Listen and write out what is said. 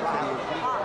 side for the